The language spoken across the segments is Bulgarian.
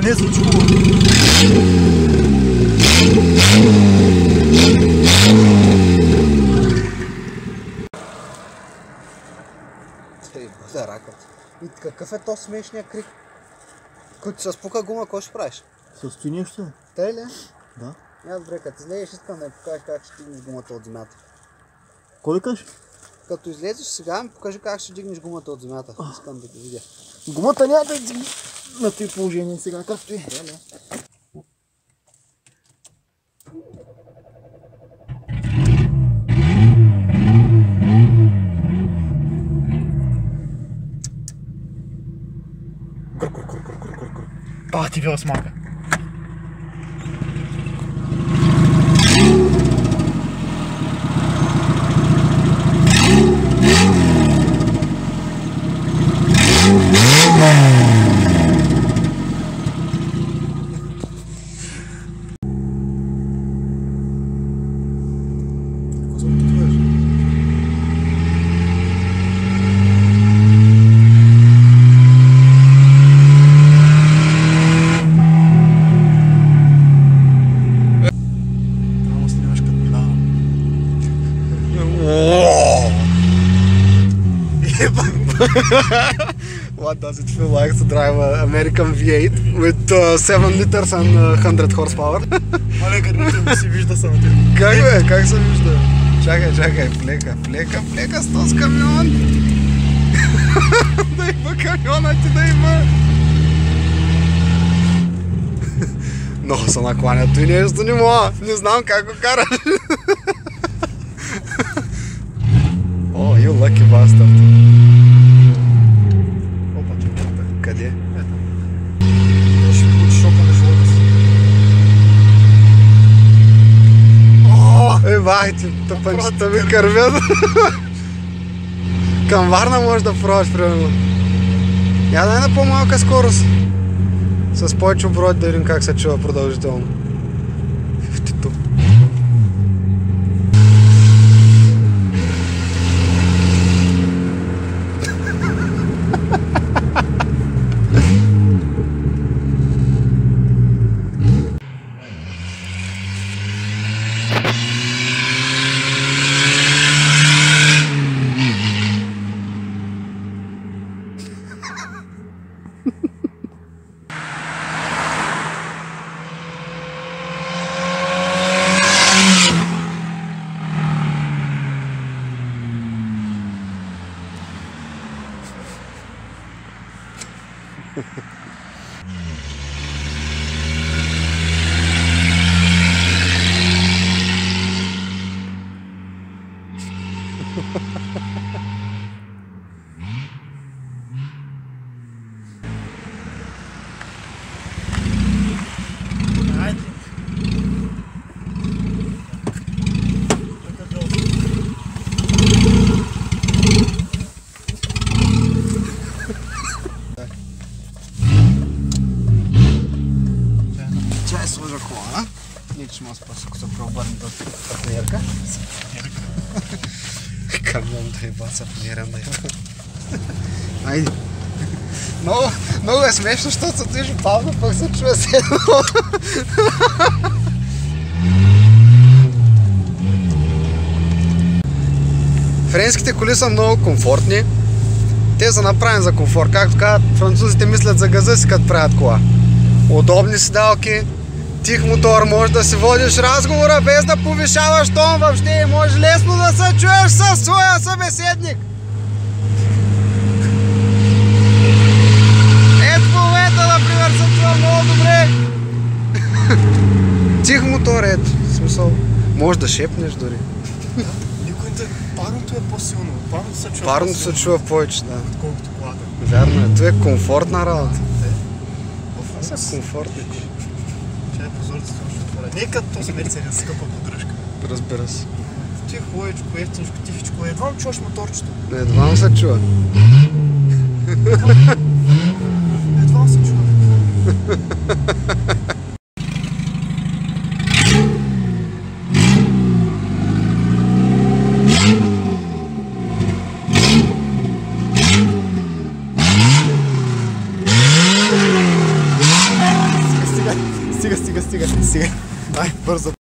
Да не ракът. И какъв е то смешния крик? Който се спука гума, какво ще правиш? Състои нещо? Те ли? Да. Я добре, като излезеш, искам да ми покажеш как ще дигнеш гумата от земята. Кой ли кажеш? Като излезеш сега, ми покажи как ще дигнеш гумата от земята. Искам да го видя. Гумата няма да е на това положение сега, както е. А, ти била смака. Трябва да снимаш като минава. What does it feel like to drive an American V8 with uh, 7 liters and uh, 100 horsepower? Мале, като не си вижда само как бе? Как се вижда? Чакай, чакай, плека, плека, плека с този камион. да има камиона ти да има. Много се накланят и нещо не мога. Не знам как го караш. you lucky bastard. Опа, чакай. Къде? То ще получи шока на живота си. Е, бах ти, тъпанчета ми кървят. Към Варна можеш да пробваш, примерно. Я дай на по-малка скорост. С повече оборот да видим как се чува продължително. Кола. Ниč може па ако се преобърне до партнерка. Камион да еба са планирам да еба. Айде. Много, много е смешно, защото се движи бавно, пък се чува се. Френските коли са много комфортни. Те са направени за комфорт. Както казват, французите мислят за газа си, като правят кола. Удобни седалки, тих мотор, може да си водиш разговора без да повишаваш тон въобще и може лесно да се чуеш със своя събеседник. Ето в момента, например, се чува много добре. Тих мотор, ето. В смисъл, може да шепнеш дори. Никой не... Парното е по-силно. Парното се чува Парното се чува повече, да. Отколкото колата. Вярно е, това е комфортна работа. В Това са комфортни. Чай прозорците ще отворя. Нека този Мерцедес скъпа поддръжка. Разбира се. Ти е хубавичко, ефтиничко, тихичко. Едва чуваш моторчето. Едва се чува. Едва се чува стига, стига, стига, стига. Ай, бързо.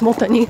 Много измотани.